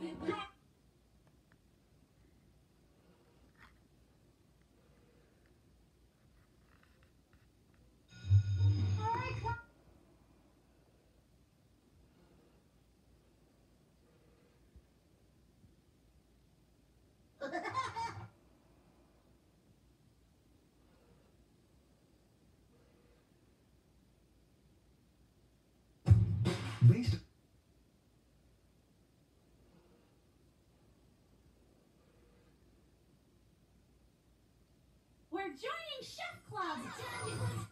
Based joining Chef Club.